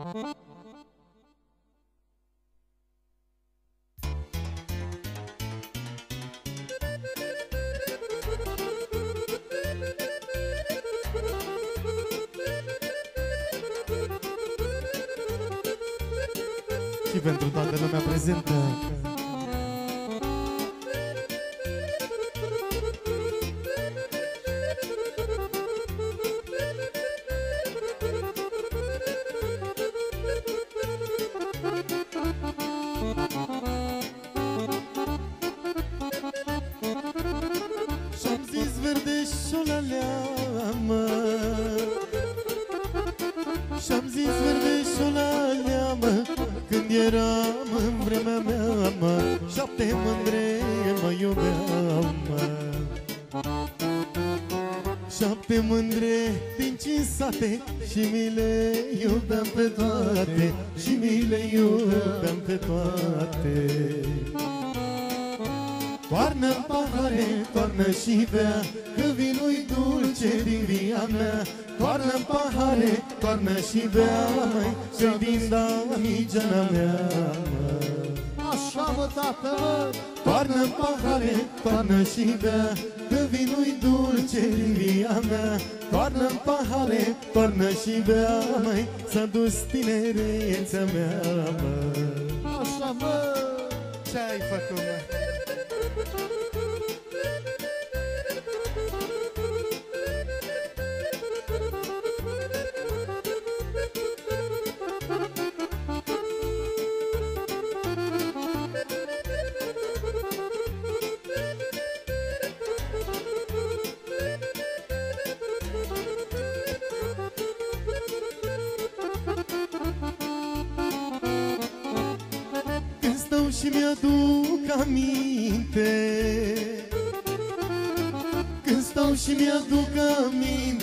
Și pentru toată lumea prezentă și bea Că vinul dulce din via mea Toarnă pahare, toarnă și bea Mai și din damigena mea Așa mă, tată, mă! Toarnă pahare, toarnă și bea Că vinul dulce din via mea Toarnă pahare, toarnă și bea Mai s-a dus tinerețea mea mă. Așa mă! Ce-ai făcut, mă?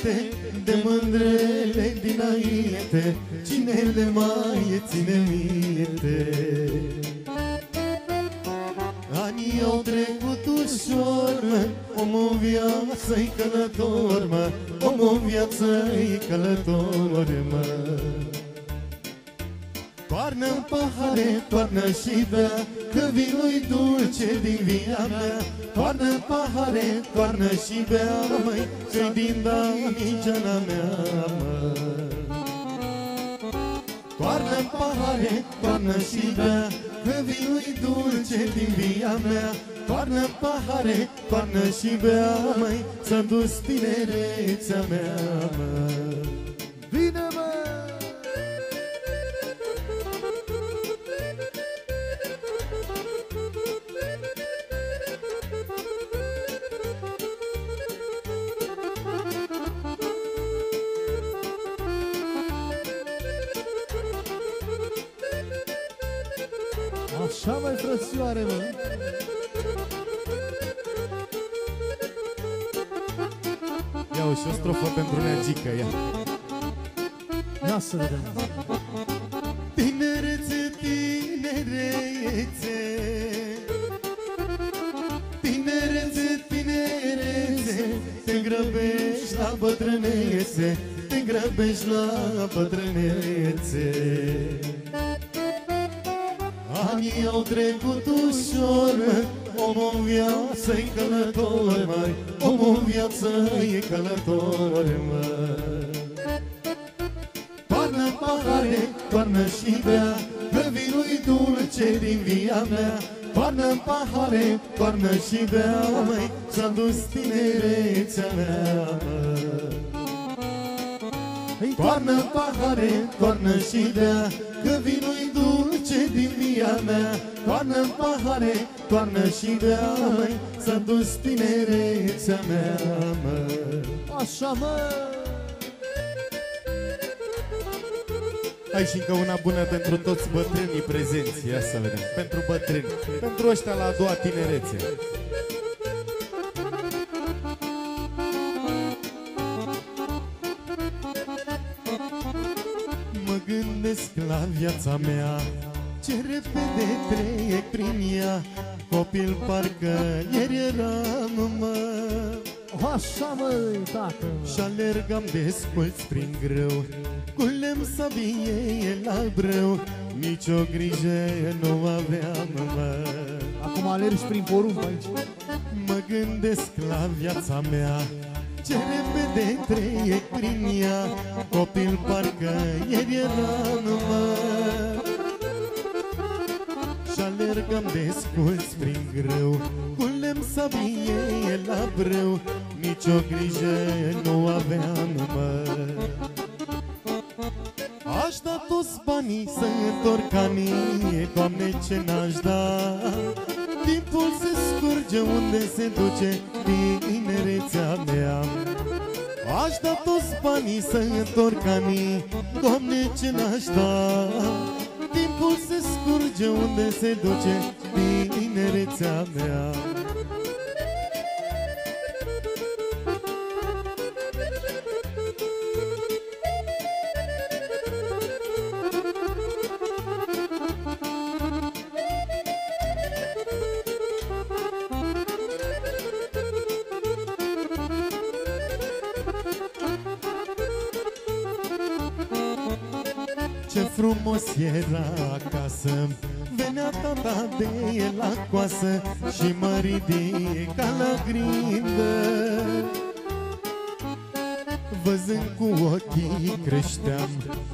Aminte De mândrele dinainte. Cine le mai ține minte. Anii au trecut ușor, mă. Omul viață-i călător, mă. Omul viață-i călător, mă Toarnă-n pahare, toarnă și bea Că vinul-i dulce din via mea. Toarnă-n pahare, toarnă și bea Măi, că din damigena mea, mă. Toarnă-n pahare, toarnă și bea Că vinul-i dulce din via mea. Toarnă-n pahare, toarnă și bea Măi, s-a dus tinerețea mea, mă mai frățioare, mă! Ia o și o strofă pentru neagică, ia. Ia să vedem! Tinerețe, tinerețe. Tinerețe, tinerețe. Te grăbești la bătrânețe. Te grăbești la bătrânețe Anii au trecut ușor, mă Omul în viață-i călător, măi. Omul în viață-i călător, măi. Toarnă pahare, toarnă și bea Că vinul-i dulce din via mea. Toarnă pahare, toarnă și bea Măi, s-a dus tinerețea mea mă. Toarnă pahare, toarnă și bea Că vinul-i dulce din via mea Toarnă pahare, toarnă și bea Măi, s-a dus tinerețea mea mă. Așa, mă! Hai și încă una bună pentru toți bătrânii prezenți Ia să vedem, pentru bătrâni Pentru ăștia la a doua tinerețe gândesc la viața mea. Ce repede trec prin ea. Copil parcă ieri eram, mă. Așa, măi, tată! și alergam desculți prin greu Cu lemn sabie la brâu. Nici o grijă nu aveam, mă. Acum alergi prin porumb aici. Mă gândesc la viața mea Ce repede trăiesc prin ea Copil parcă ieri eram, mă Și alergăm desculți prin grâu Cu lemn sabie la brâu Nici o grijă nu aveam, mă Aș da toți banii să întorc anii Doamne, ce n-aș da? Timpul se scurge unde se duce tinerețea mea. Aș da toți banii să întorc anii Doamne, ce n-aș da? Timpul se scurge unde se duce tinerețea mea era acasă. Venea tata de la coasă Și mă ridica la grindă. Văzând cu ochii creșteam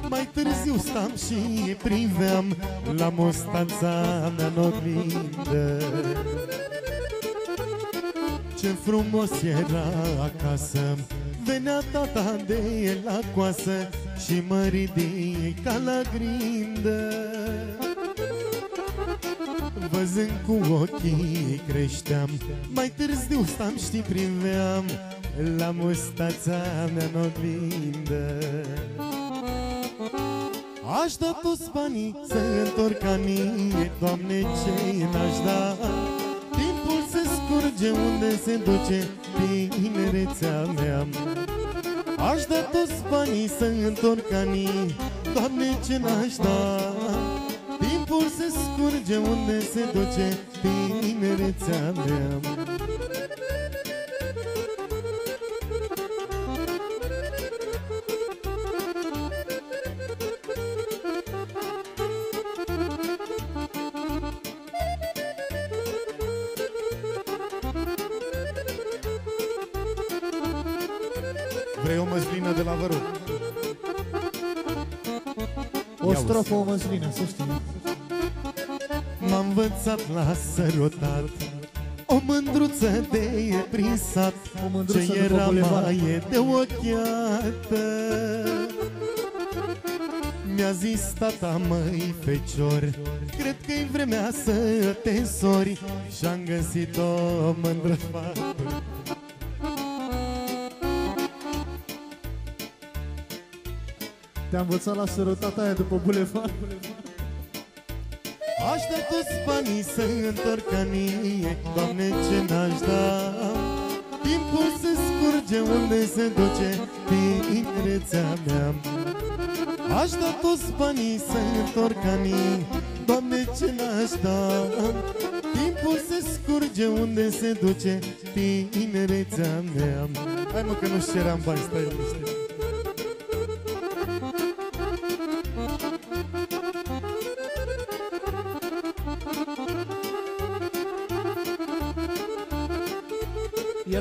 Mai târziu stam și priveam La mustanța mea în oglindă Ce frumos era acasă Venea tata de la coasă Și mă ridica la grindă. Văzând cu ochii creșteam Mai târziu stam și priveam La mustața mea în oglindă. Aș da toți banii să întorc anii Doamne, ce n-aș da? Timpul se scurge unde se duce tinerețea mea. Aș da toți banii să întorc anii. Doamne, ce n-aș da? Timpul se scurge unde se duce tinerețea mea Ia strofă, o măslină, să știi. M-am învățat la sărutat O mândruță de prin sat O mândruță Ce după era bulevard. mai de ochiată Mi-a zis tata, măi, fecior Cred că-i vremea să te însori Și-am găsit o mândră fată Te-a învățat la sărătata aia după bulevard. Aș da toți banii să întorc anii Doamne, ce n-aș da? Timpul se scurge unde se duce? Tinerețea mea. Aș da toți banii să întorc anii Doamne, ce n-aș da? Timpul se scurge unde se duce? Tinerețea mea. Hai mă că nu șeram bani, stai liniște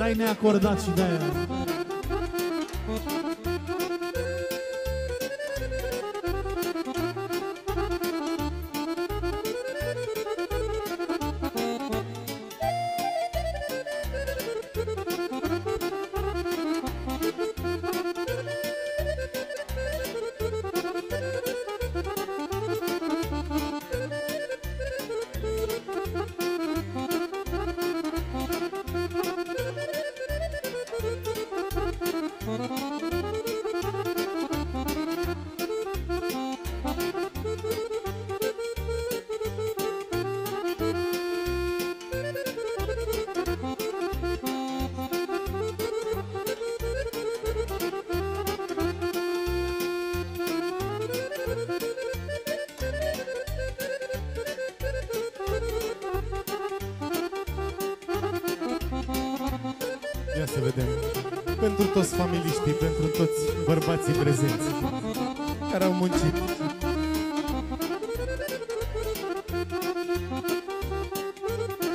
Erai neacordat și de-aia. Ia să vedem. Pentru toți familiștii, pentru toți bărbații prezenți. care au muncit.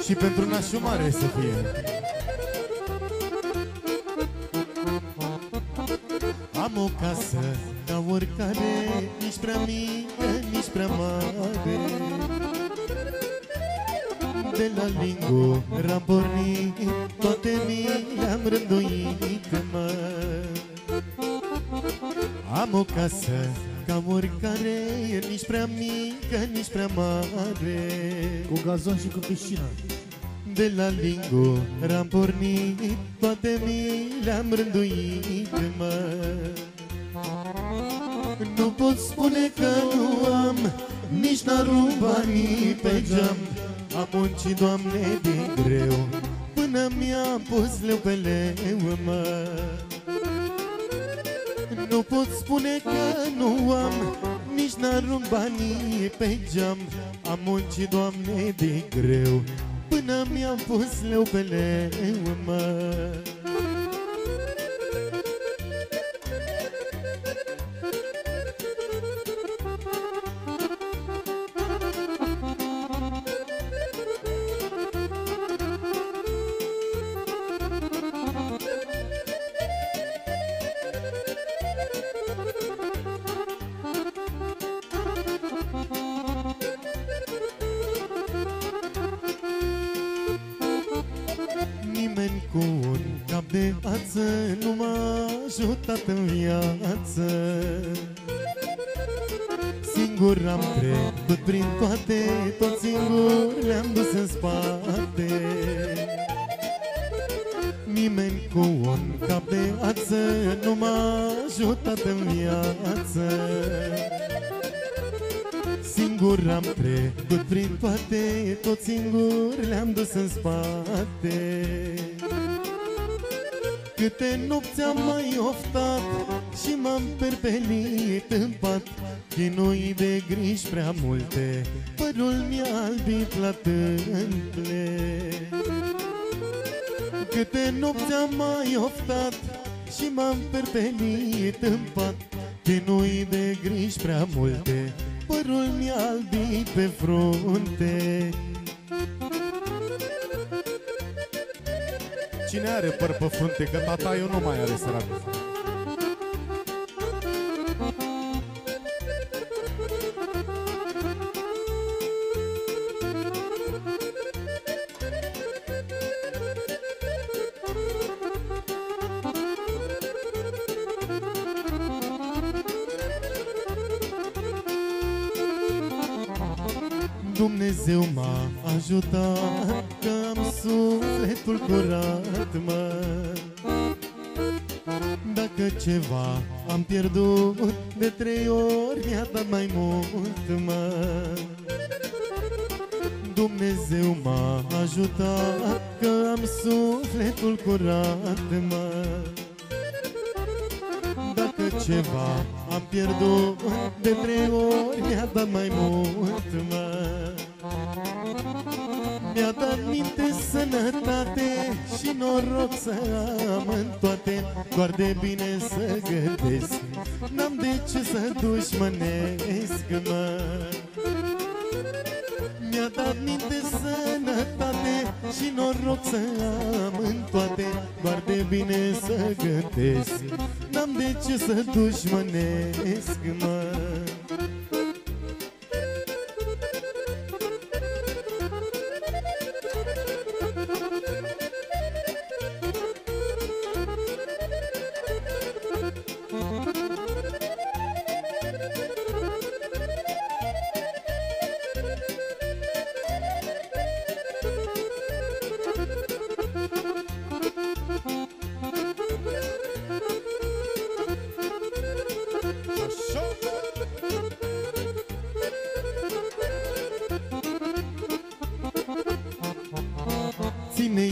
Și pentru nașul mare să fie. Am o casă ca oricare, nici prea mică, nici prea mare. De la Lingu am Am o casă ca oricare, nici prea mică, nici prea mare. Cu gazon și cu piscină. De la Lingu am pornit, toate mi le-am rânduit, mă. Pe geam. Am muncit, Doamne, din greu, Până mi-am pus leu pe leu, mă Singur am trecut prin toate Tot singur le-am dus în spate. Nimeni cu un cap de ață Nu m-a ajutat în viață. Singur am trecut prin toate Tot singur le-am dus în spate. Câte nopți am mai oftat Și m-am perpelit în pat Chinui de griji prea multe Părul mi-a albit la tâmple Câte nopți am mai oftat Și m-am perpelit în pat. Chinui de griji prea multe Părul mi-a albit pe frunte. Cine are păr pe frunte? Că tata eu nu mai are săracul m-a ajutat Că am sufletul curat, mă. Dacă ceva am pierdut De trei ori mi-a dat mai mult, mă. Dumnezeu m-a ajutat Că am sufletul curat, mă. Dacă ceva am pierdut De trei ori mi-a dat mai mult, de bine să gătesc. N-am de ce să dușmănesc, mă. Mi-a dat minte, sănătate și noroc să am în toate. Doar de bine să gătesc. N-am de ce să dușmănesc, mă. Ține-i,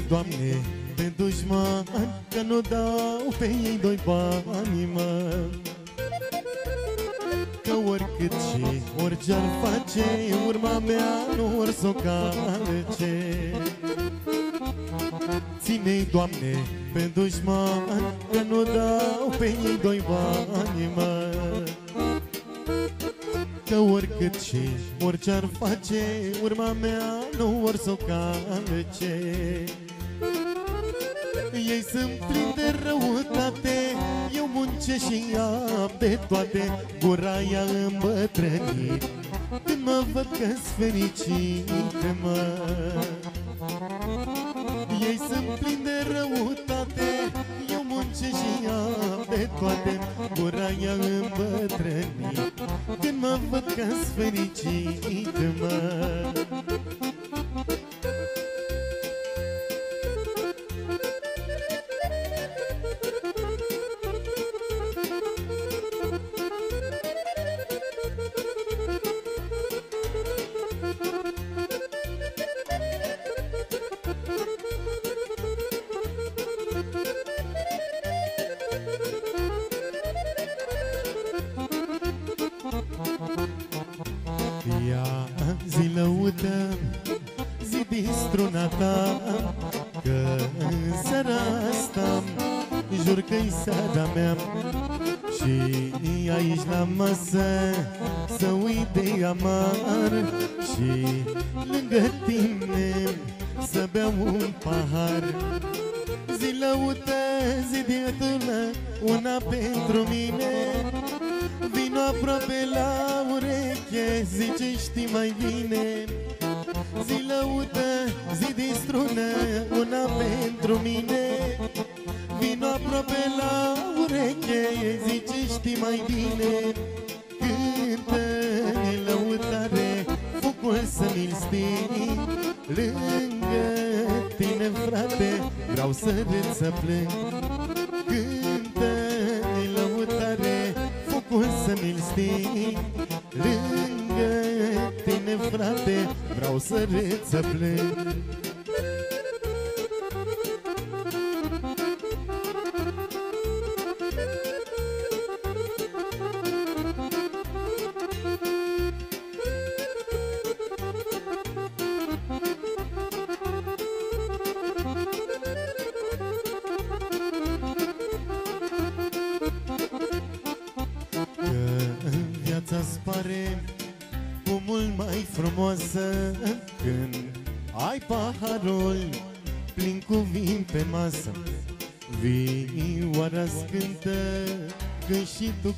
Doamne, pe dușman Că nu dau pe ei doi bani, mă. Că oricât și orice ar face Urma mea nu or s-o calce. Ține-i, Doamne, pe dușman Că nu dau pe ei doi bani, mă. Că oricât și orice ar face Urma mea nu vor să o calce. Ei sunt plini de răutate Eu muncesc și am de toate. Gura ea îmbătrânit Când mă văd că-s fericită, mă zice știi mai bine Zi lăudă, zi distrună, una pentru mine. Vino aproape la ureche, zice știi mai bine Cântă-ne lăutare, focul să mi-l stii Lângă tine, frate, vreau să râd, să plâng. Cântă-ne lăutare, focul să mi-l stii Lângă tine, frate, vreau să râd, când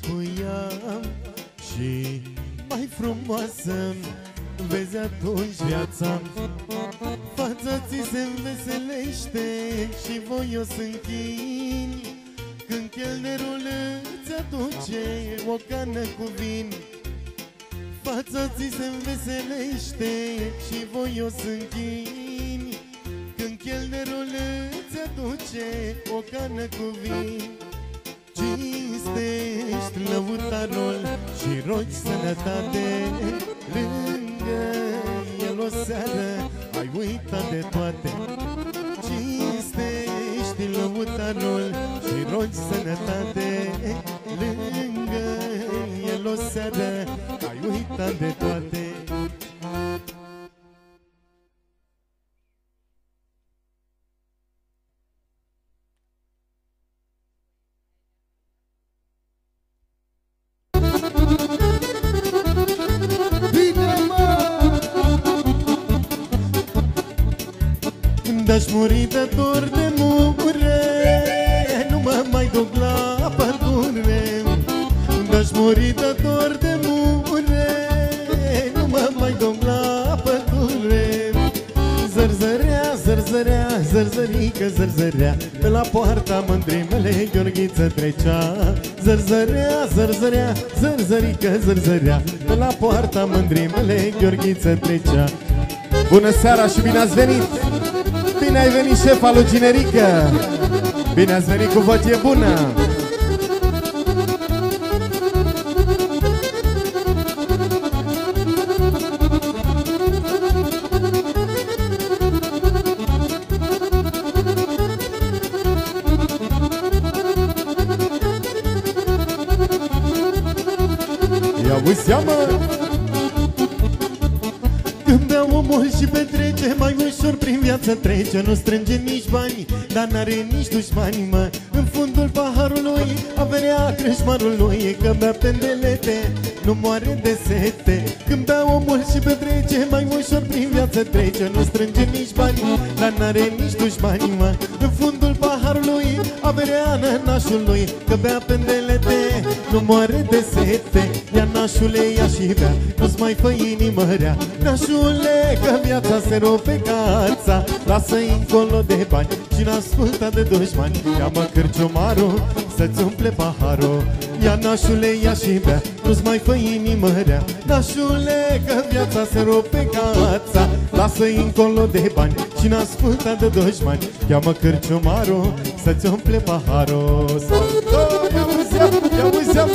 Când aș muri de dor de mure Nu mă mai duc la pădure. Când aș muri de dor de mure Nu mă mai duc la pădure. Zărzărea, zărzărea, zărzărică, zărzărea Pe la poarta mândrii mele Gheorghiță trecea. Zărzărea, zărzărea, zărzărică, zărzărea Pe la poarta mândrii mele Gheorghiță trecea. Bună seara și bine ați venit! Bine ai venit, șefa lui Ginerică! Bine ați venit cu voce bună! Mai ușor prin viață trece Nu strânge nici bani Dar n-are nici dușmani, mă. În fundul paharului Averea creșmarului Că bea pendelete Nu moare de sete. Când bea omul și petrece Mai ușor prin viață trece Nu strânge nici bani Dar n-are nici dușmani mă. În fundul paharului Averea nănașului Că bea pendelete Nu moare de sete. Ia nașule, ia și bea Nu-ți mai fă inimă rea. Nașule, că viața se rupe cața Lasă-i încolo de bani Și n-asculta de dușmani. Ia-mă cârciumarul Să-ți umple paharul. Ia nașule, ia și bea Nu-ți mai fă inimă rea. Nașule, că viața se rupe cața Lasă-i încolo de bani Și n-asculta de dușmani. Ia-mă cârciumarul Să-ți umple paharul. Salto, ia muzea,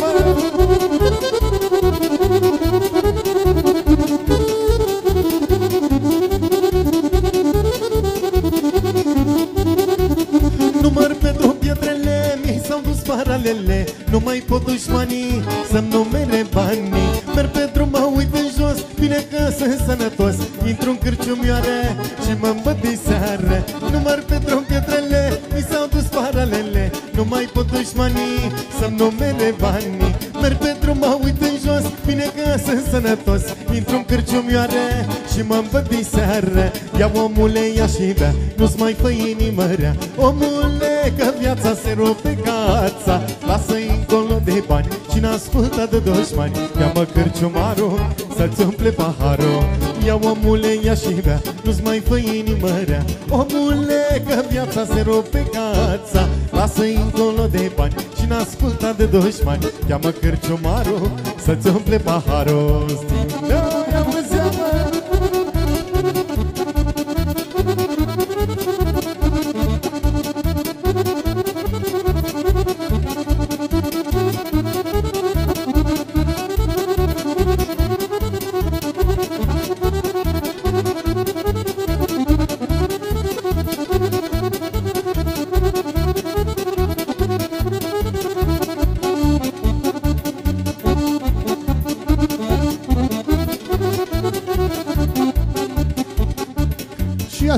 dus paralele Nu mai pot dușmanii să-mi numere banii. Merg pe drum, mă uit în jos, bine că sunt sănătos. Intru în cârciumioare și mă îmbăt de seară. Număr pe drum pietrele mi s-au dus paralele. Nu mai pot dușmanii să-mi numere banii Merg pe drum, mă uit în jos, bine că sunt sănătos Intru în cârciumioare și mă îmbăt de seară. Ia omule, ia și bea, nu-ți mai fă inimă rea. Omule, că viața se rupe cața Lasă-i încolo de bani și n-asculta de dușmani Ia-mă cârciumarul să-ți umple paharul. Ia omule, ia și bea, nu-ți mai fă inimă rea. Omule, că viața se rupe cața Lasă-i încolo de bani. Și n-asculta de dușmani Ia-mă cârciumarul să-ți umple paharul. Stingă,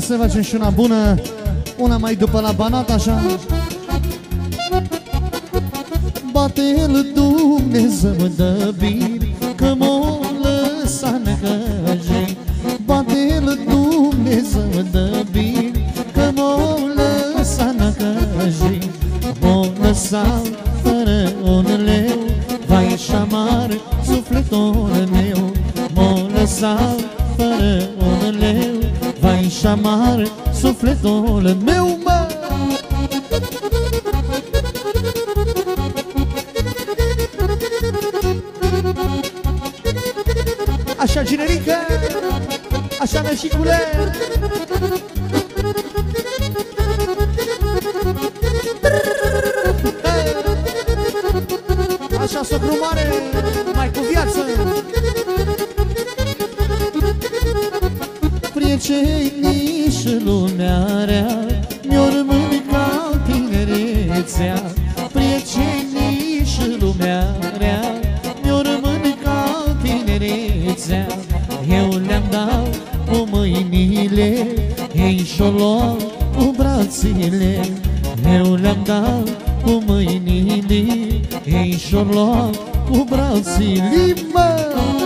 să facem și una bună Una mai după la banat așa. Bate-l Dumnezeu de bine Că m-o lăsa necăjei Bate-l Dumnezeu de bine Că m-o lăsa necăjei M-o lăsa fără un leu Vai și șamar sufletul meu. M-o lăsa amar sufletul meu, Eu Reolanda, o mãe Ei, șolor, o brațile Eu le-am dat cu mâinile Ei, șolor, cu!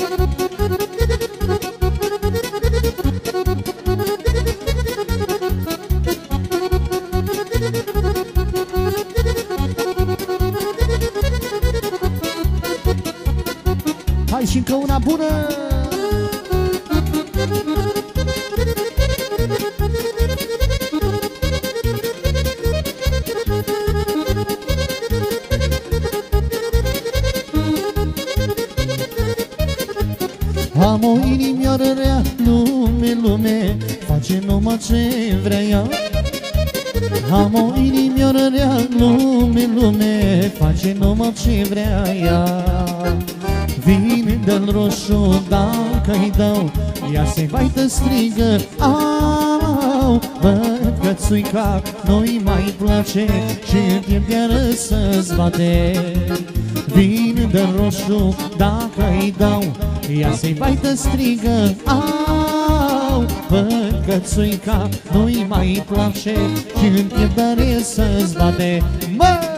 ce vrea ea Am o inimioară rea, lume, lume Face numai ce vrea. Ea Vine de roșu, dacă-i dau Ea se vaită strigă. Au, văd că țuica nu-i mai place Și în timp iară să-ți bate Vin de roșu, dacă-i dau Ea se vaită strigă. Au, Păcățuica nu-i mai place Și întrebare să-ți bate Măi!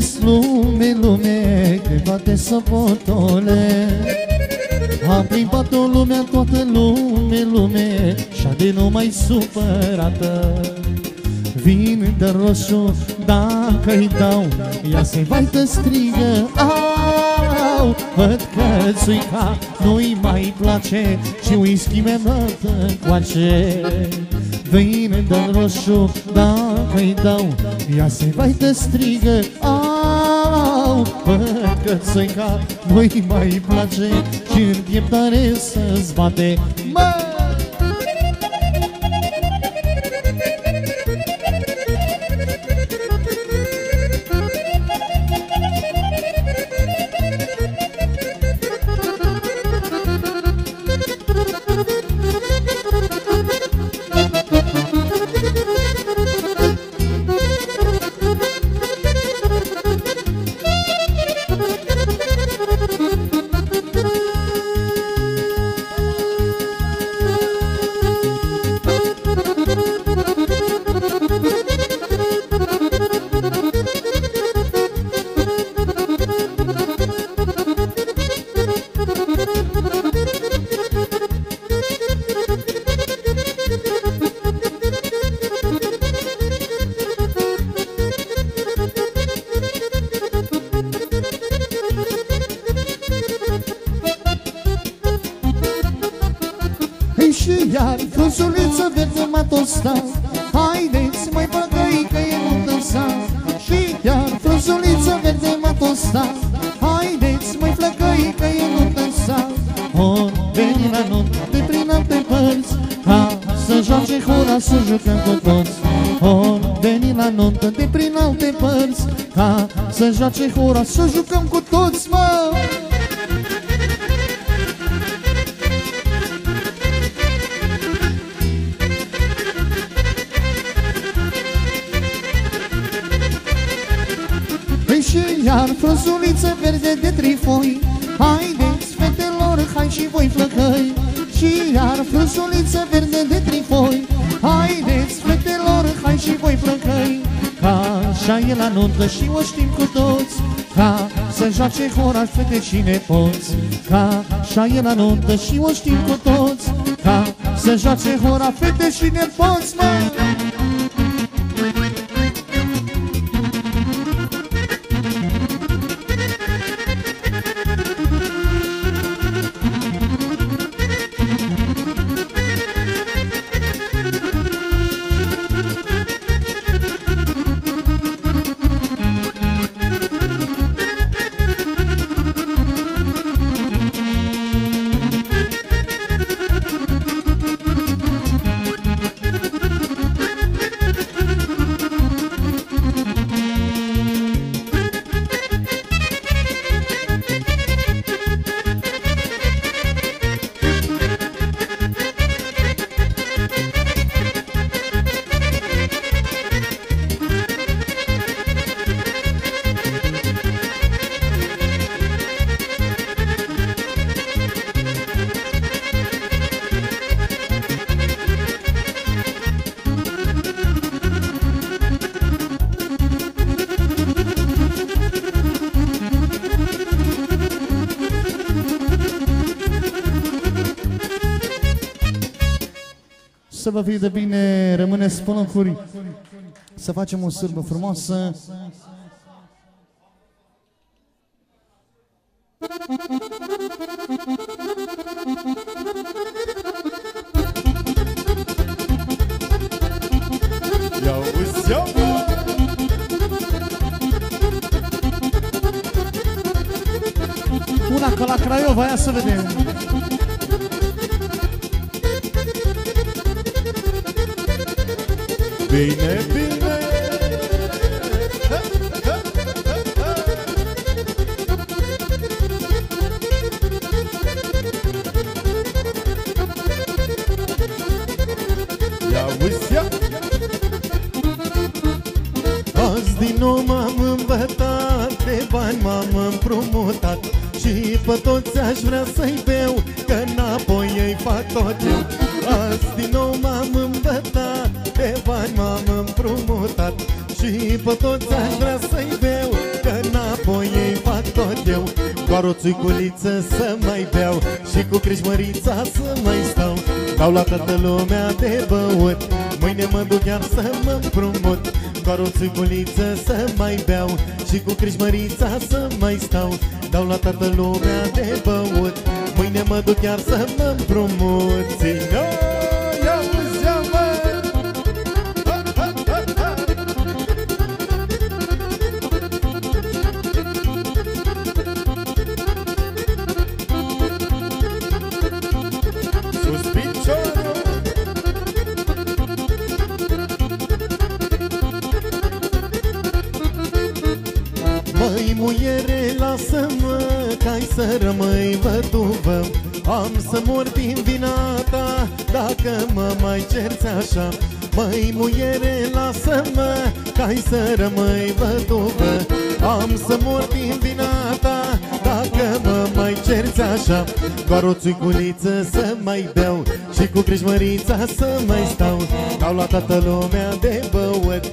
Somnilesc lume, lume Când bate săpotole Am plimbat o lumea, toată lume, lume Și de nu mai supărată. Vin de roșu, dacă-i dau Ea se vaită strigă Au, văd că țuica nu-i mai place Și whisky mi-a dat încoace Vin de roșu, dacă-i dau Ea se vaită strigă Au, văd că țuica nu-i mai place Și în pieptare să-ți bate Mă! já te cura, sujo cão să joace hora fete și nepoți Ca așa e la nuntă și o știm cu toți Ca să joace hora fete și nepoți, mă! Vă fie de bine, rămâneți pe locuri Să facem o sârbă frumoasă Doar o țuiculiță să mai beau Și cu crișmărița să mai stau. Dau la toată lumea de băut Mâine mă duc chiar să mă împrumut. Doar o țiculiță să mai beau Și cu crișmărița să mai stau. Dau la toată lumea de băut Mâine mă duc chiar să mă împrumut. Țină, să mor din vina ta Dacă mă mai cerți așa. Măi muiere, lasă-mă Ca-i să rămâi văduvă Am să mor din vina ta Dacă mă mai cerți așa. Doar o țuiculiță să mai beau Și cu crișmărița să mai stau. Dau la toată lumea de băut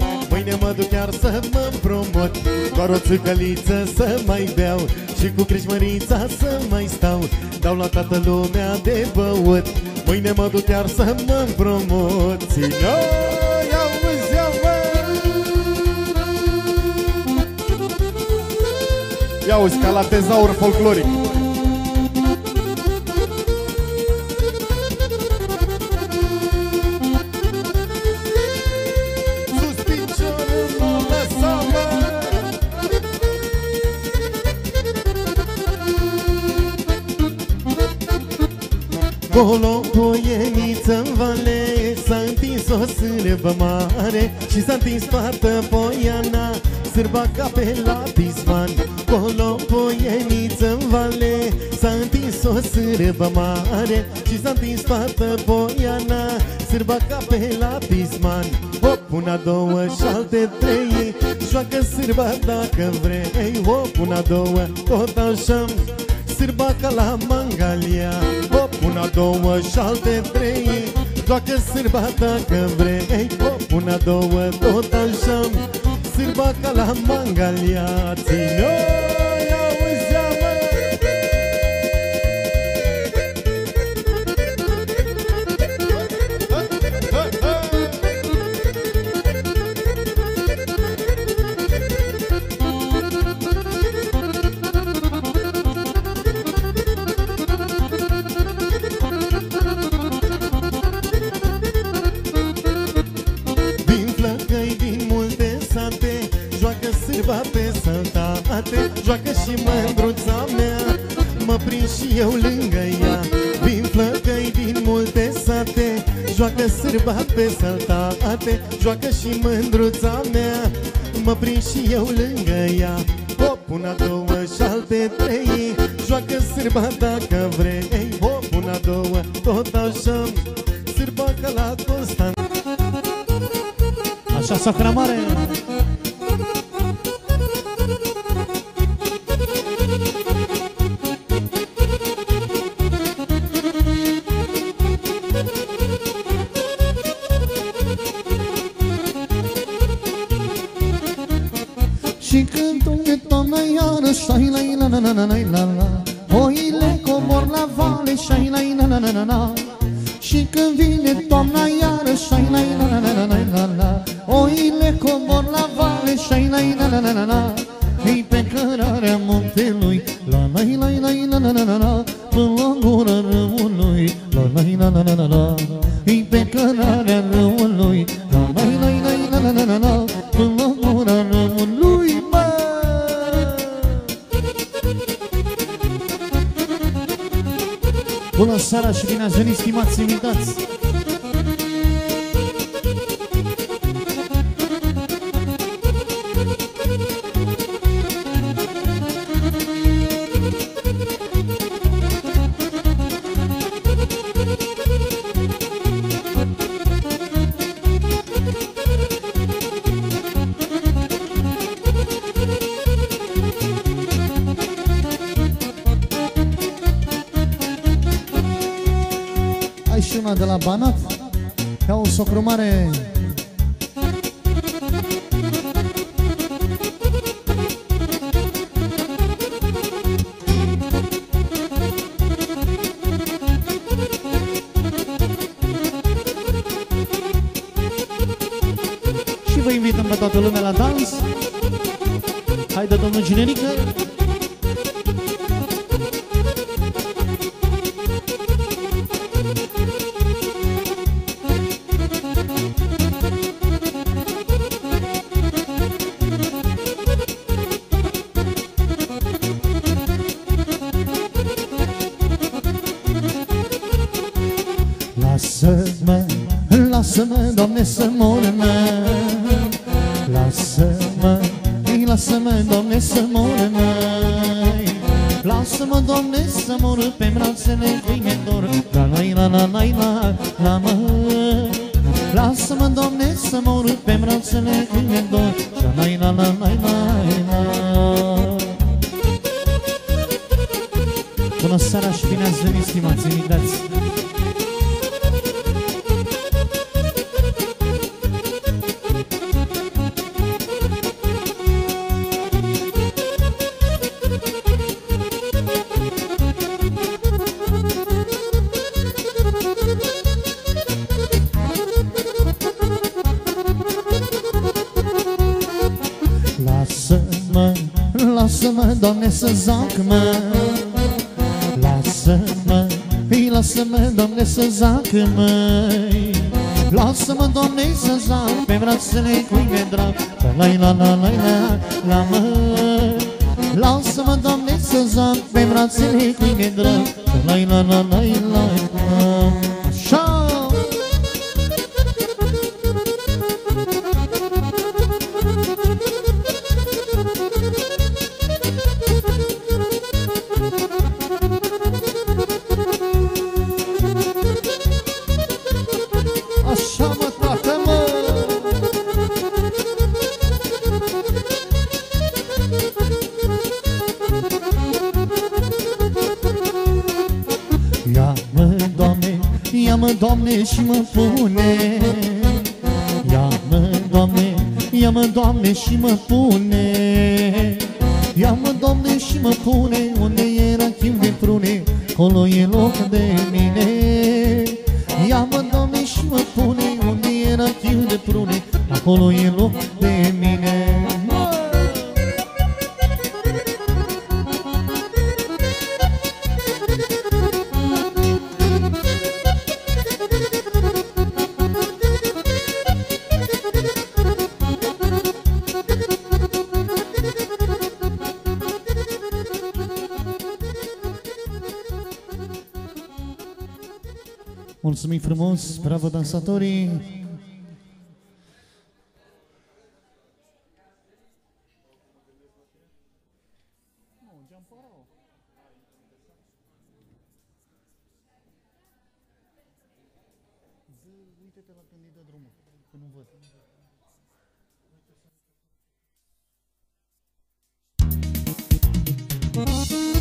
Mâine mă duc chiar să mă împrumut Doar o țuicăliță să mai beau Și cu crișmărița să mai stau. Dau la toată lumea de băut Mâine mă duc chiar să mă împrumut. Țină, ia uzi, ia mă! Ia uzi, ca la tezaur folcloric Colo poieniță-n vale S-a întins o sârbă mare Și s-a întins toată poiana Sârba ca pe la pisman Colo poieniță-n vale S-a întins o sârbă mare Și s-a întins toată poiana Sârba ca pe la pisman Hop, una, două și alte trei. Joacă sârba dacă vrei. O, una, două, tot așa. Sârba ca la Mangalia. O, una, două și alte trei Joacă sârba dacă vrei. O, una, două, tot așa. Sârba ca la Mangalia Ține-o! Joacă sârba pe săltate Joacă și mândruța mea. Mă prind și eu lângă ea. Hop, una, două și alte trei. Joacă sârba dacă vrei. Hop, una, două, tot așa. Sârba ca la Constant Așa, sacra mare na na na na de la Banat Ca o socru mare. Și vă invităm pe toată lumea la dans. Haide domnul Generică măi Lasă-mă, Doamne, să zac Pe brațele cui mi-e drag. La la la la la la mă Lasă-mă, Doamne, să zac Pe brațele cui mi-e drag. La la la la la la mă pune. Ia-mă, Doamne, ia-mă, Doamne și mă pune Uite-te la când îi dă drumul, că nu văd. Și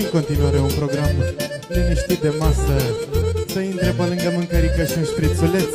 în continuare un program liniștit de masă. Să intre pe lângă mâncărică și un șprițuleț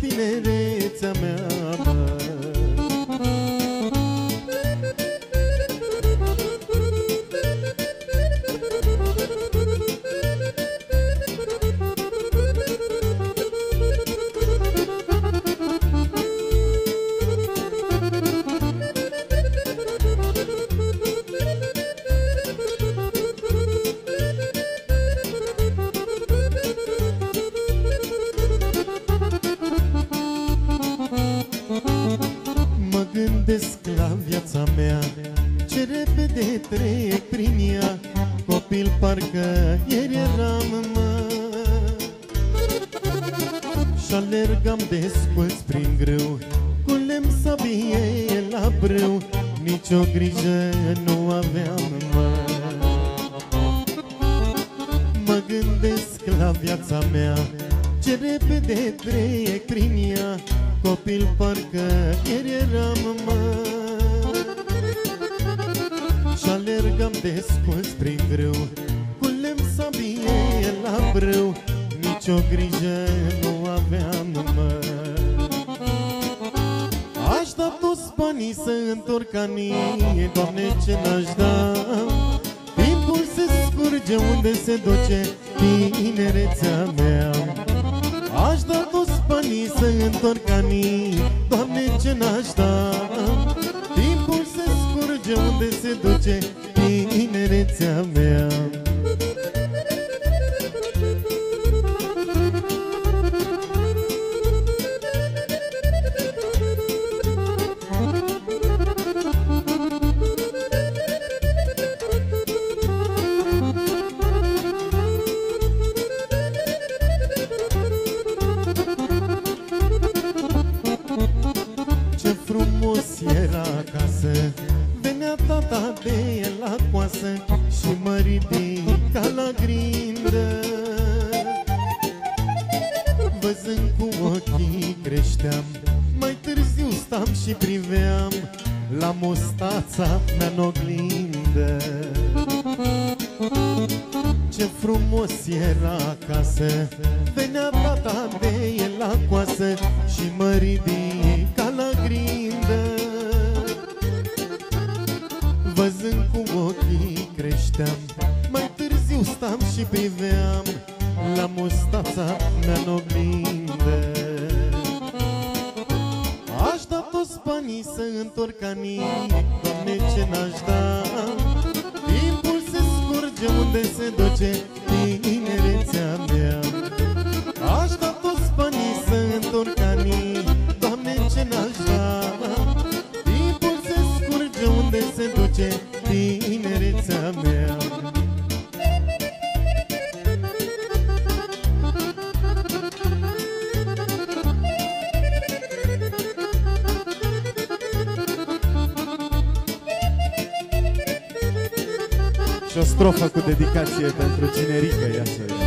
tinerețea mea, mă Mă casă Ce frumos era acasă. Venea tata de la coasă Și mă ridica la grindă. Văzând cum ochii creșteam Mai târziu stam și priveam La mustața mea în Aș da toți banii să întorc anii Doamne, ce n-aș da merge unde se duce tinerețea mea. Aș da toți banii să întorc strofă cu dedicație pentru cinerică, ia să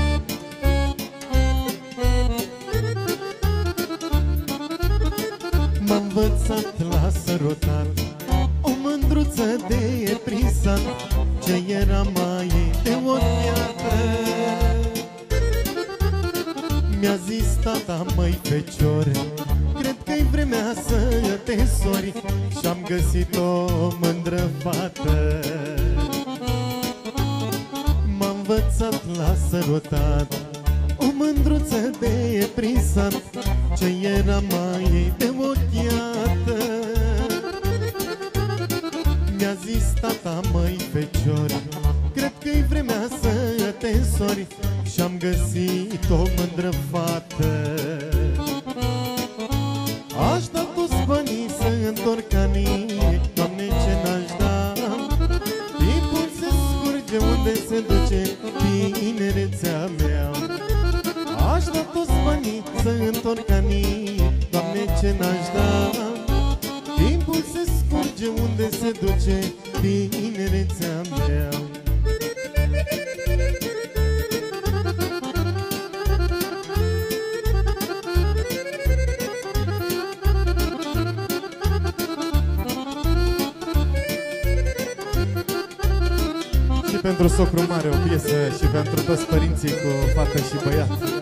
pentru socru mare o piesă și pentru toți părinții cu fată și băiat.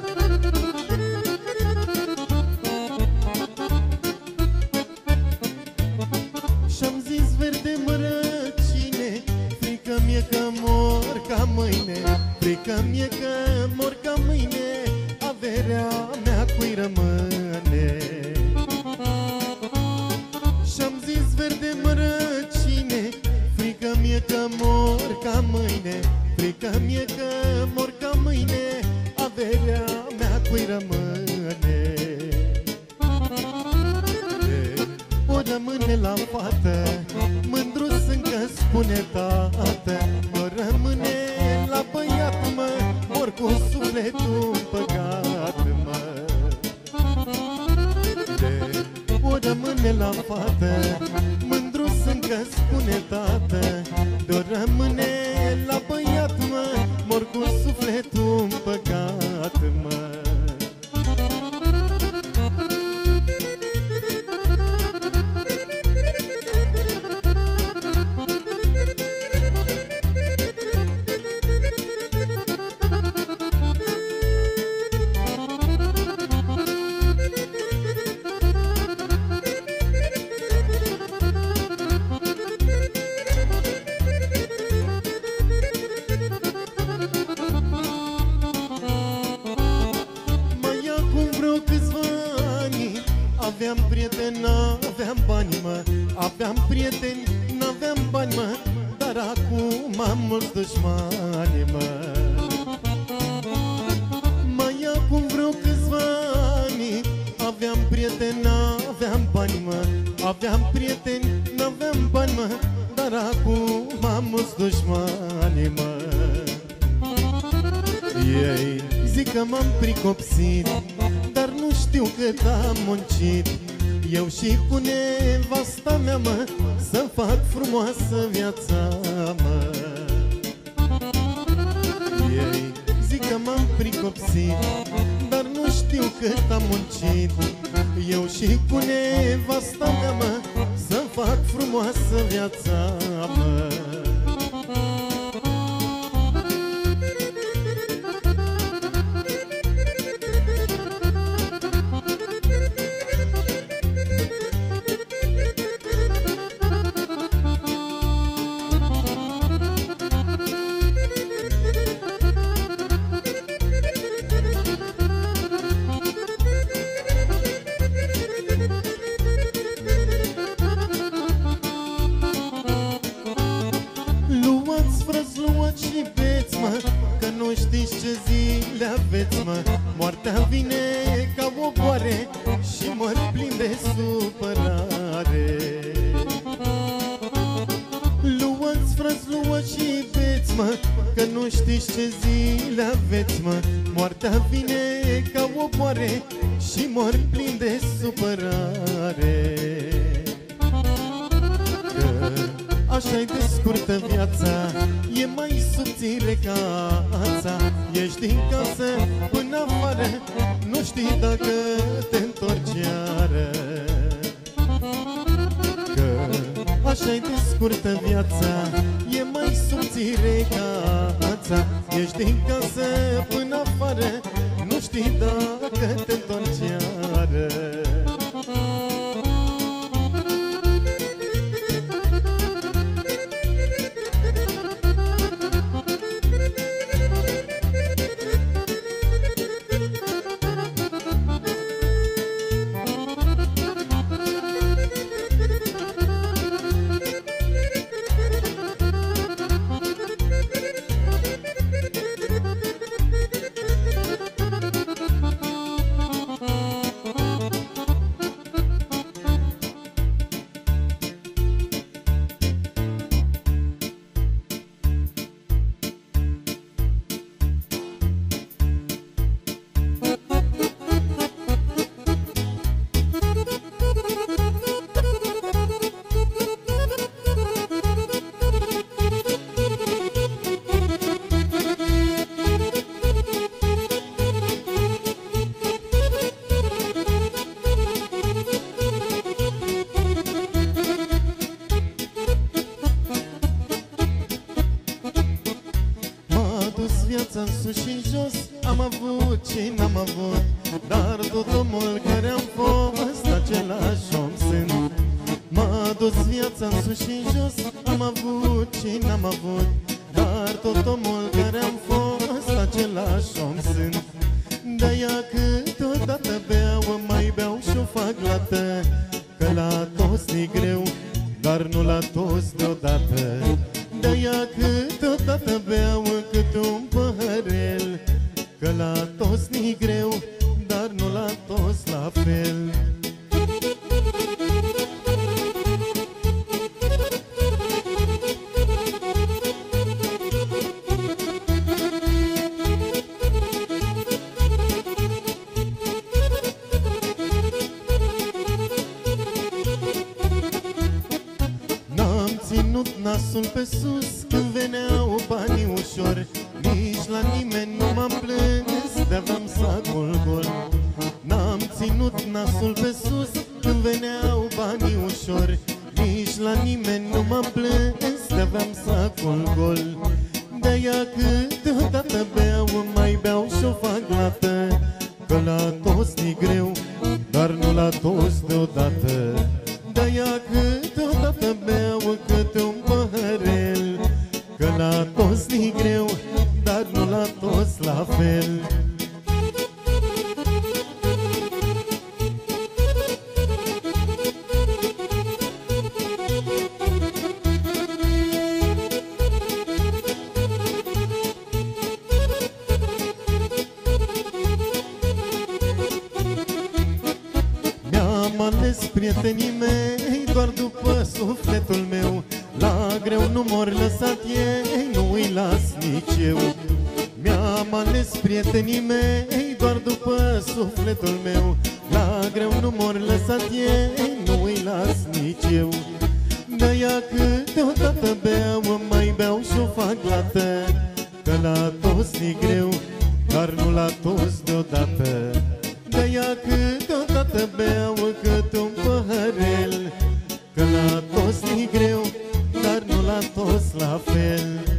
Să fac frumoasă viața mă. Ei zic că m-am pricopsit Dar nu știu cât am muncit. Eu și cu nevasta mea mă Să fac frumoasă viața mă. Prietenii mei Doar după sufletul meu. La greu nu mor lăsat ei Nu îi las nici eu. Mi-am ales prietenii mei Doar după sufletul meu. La greu nu mor lăsat ei Nu îi las nici eu. De-aia câteodată beau Mai beau și-o fac lată Că la toți e greu Dar nu la toți deodată De-aia câteodată beau cât un păhărel Că la toți e greu Dar nu la toți la fel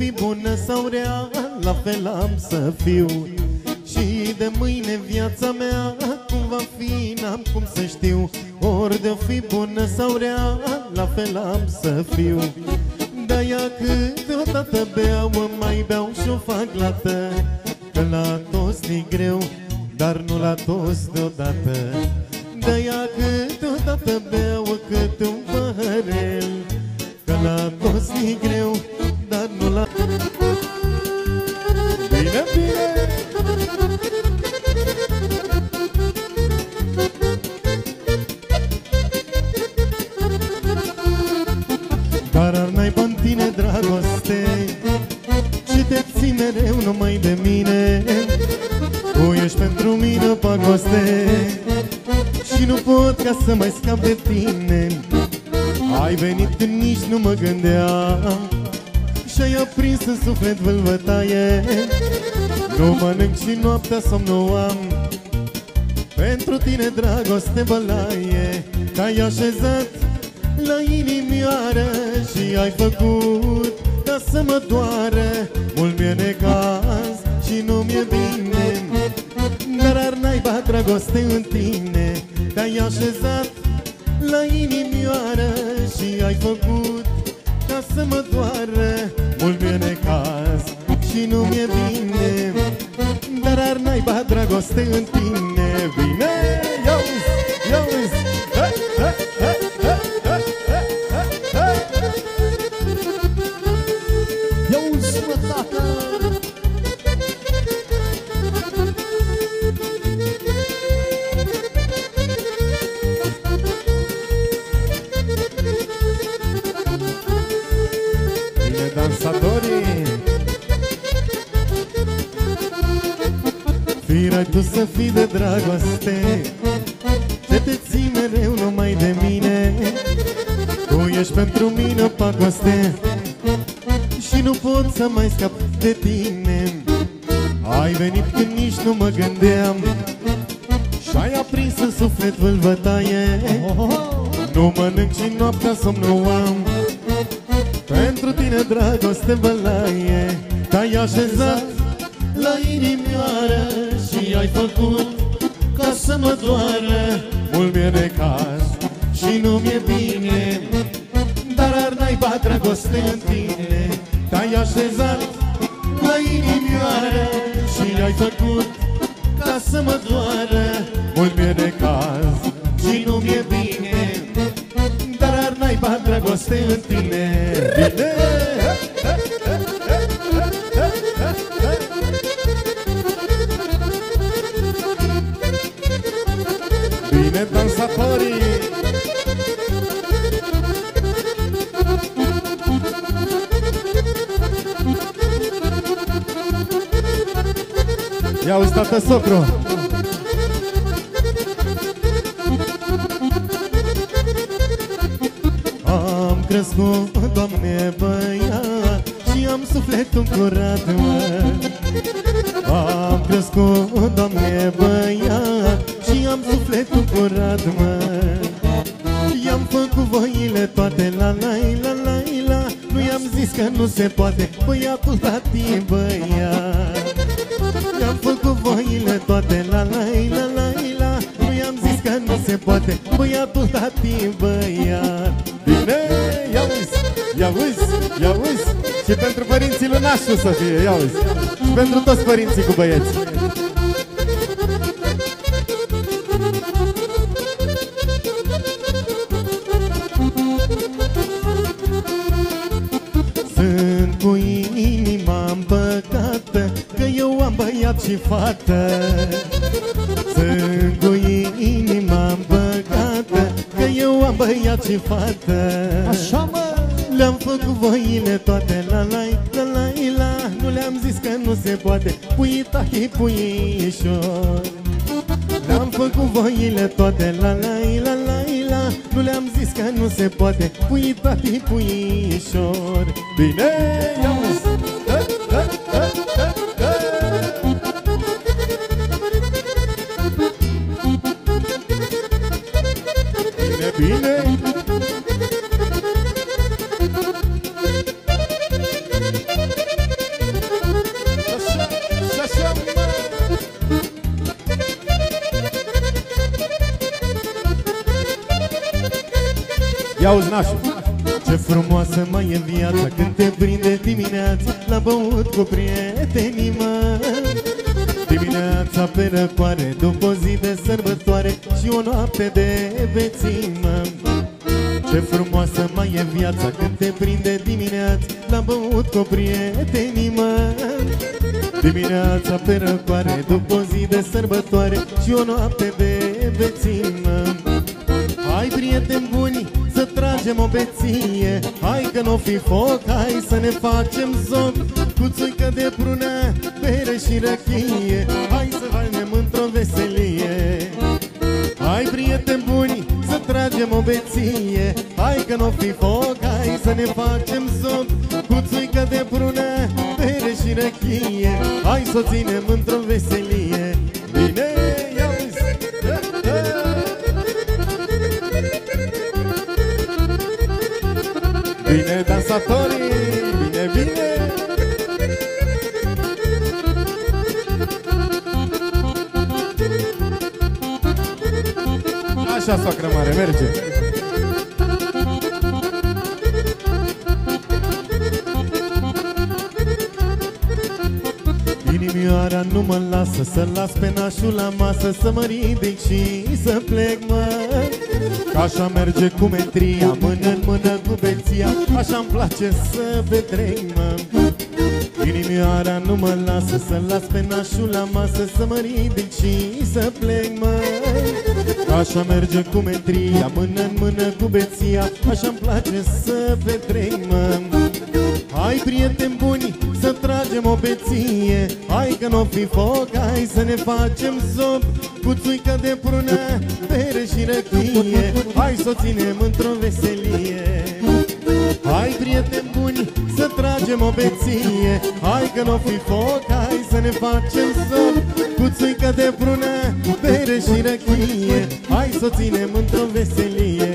fi bună sau rea La fel am să fiu. Și de mâine viața mea Cum va fi, n-am cum să știu. Ori de-o fi bună sau rea La fel am să fiu și noaptea somn nu am. Pentru tine dragoste bălaie Te-ai așezat la inimioară Și ai făcut ca să mă doară. Mult mi-e necaz și nu mi-e bine Dar ar naiba dragoste în tine Te-ai așezat la inimioară Și ai făcut ca să mă doară. Mult mi-e necaz și nu mi-e bine Dar ar naiba dragoste în tine Vine, să fii de dragoste. Ce te ții mereu numai de mine. Tu ești pentru mine o pagoste. Și nu pot să mai scap de tine. Ai venit când nici nu mă gândeam. Și-ai aprins în suflet vâlvătaie Nu mănânc și noaptea somn nu am la la la la la Nu i-am zis că nu se poate, băiatul tati, băiat. I-am făcut voile toate, la la la la la Nu i-am zis că nu se poate, băiatul tati, băiat. Bine, ia uzi, ia uzi, ia uzi. Și pentru părinții lui Nașu să fie, ia uzi. Și pentru toți părinții cu băieți și fată Sunt cu inima împăcată Că eu am băiat și fată. Așa mă. Le-am făcut voile toate la la la la la. Nu le-am zis că nu se poate Pui tahi puișor. Le-am făcut voile toate la la la la la. Nu le-am zis că nu se poate Pui tahi puișor. Bine, ia cu prietenii mă Dimineața pe răcoare După o zi de sărbătoare Și o noapte de vețimă Ce frumoasă mai e viața Când te prinde dimineața La băut cu prietenii mă Dimineața pe răcoare După o zi de sărbătoare Și o noapte de vețimă Hai, prieteni buni, să tragem o beție Hai că n-o fi foc, hai să ne facem zoc Cu țuică de prună, bere și răchie. Hai să facem într-o veselie. Hai, prieteni buni, să tragem o beție. Hai că n-o fi foc, hai să ne facem zoc Cu țuică de prună, bere și răchie. Hai să o ținem într-o veselie. Bine, ia uzi! Da, da. Bine, dansatorii, Așa, soacră mare, merge. Inimioara nu mă lasă să las pe nașul la masă Să mă ridic și să plec, mă. Că așa merge cu metria, mână în mână cu beția Așa-mi place să petrec, mă. Inimioara nu mă lasă să las pe nașul la masă Să mă ridic și să plec, mă. Că Așa merge cu metria, mână în mână cu beția Așa-mi place să petrec, mă Hai, prieteni buni, să tragem o beție Hai că n-o fi foc, hai să ne facem sop Cu țuică de prună, bere și răchie Hai să o ținem într-o veselie. Hai, prieteni buni, să tragem o beție Hai că n-o fi foc, hai să ne facem sop Cu țuică de prună, bere și răchie. Hai să o ținem într-o veselie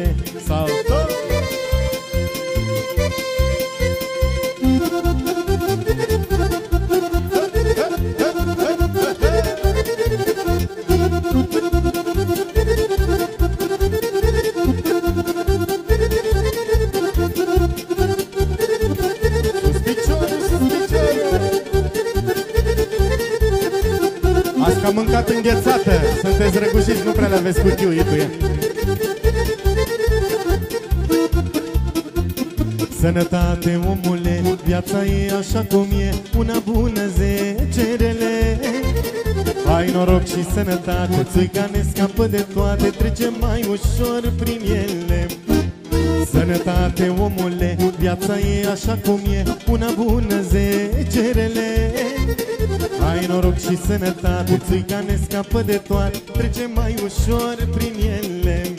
Sunteți răgușiți, nu prea le aveți cu chiuituie Sănătate, omule, viața e așa cum e Una bună, zece rele Ai noroc și sănătate, țuica ne scapă de toate Trece mai ușor prin ele. Sănătate, omule, viața e așa cum e Una bună, zece rele Ai noroc și sănătate, țuica ne scapă de toate Trece mai ușor prin ele.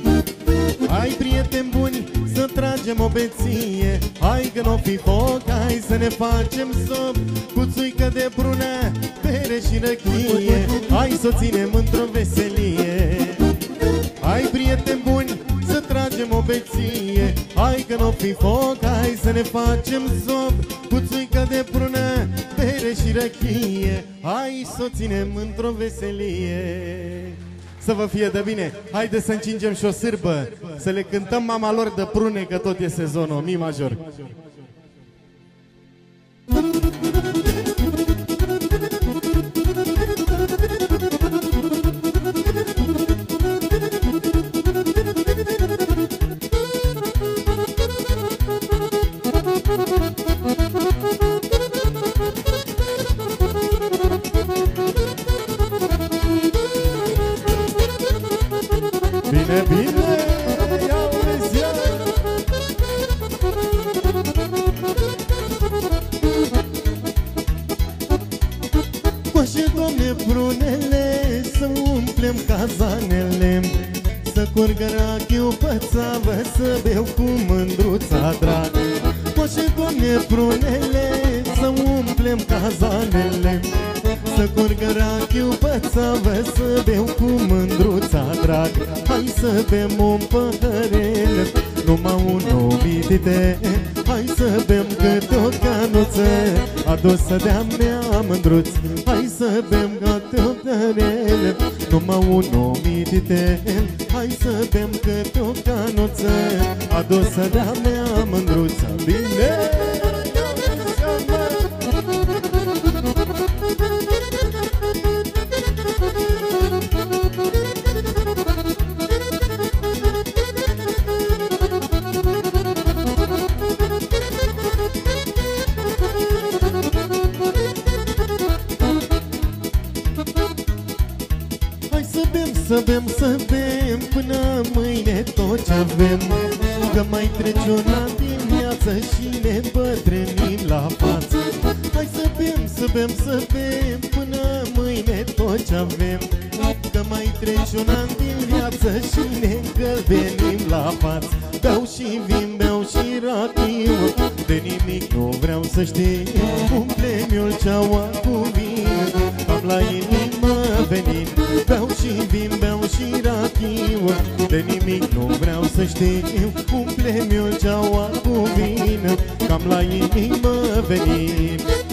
Hai, prieteni buni, să tragem o beție. Hai că n-o fi foc, hai să ne facem sop Cu țuică de brună, bere și răchie. Hai să o ținem într-o veselie. Hai, prieteni buni, să tragem o beție. Hai că n-o fi foc, hai să ne facem sop Cu țuică de brună, bere și răchie Hai să o ținem într-o veselie. Să vă fie de bine Haideți să încingem și o sârbă Să le cântăm mama lor de prune Că tot e sezonul, mi major. Bine, Adusă de-a mea mândruț Hai să bem câte o cărele Numai un omitite Hai să bem câte o canuță Adusă de-a mea mândruță Bine! Să bem, să bem Până mâine tot ce avem. Că mai trece un an din viață Și ne încălbenim la față. Beau și vin, beau și rachiu De nimic nu vreau să știu. Umple-mi-o ceaua cu vin Am la inimă venit Beau și vin, beau și rachiu De nimic nu vreau să știu. Umple-mi-o ceaua cu vin Cam la inimă venit